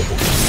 Okay.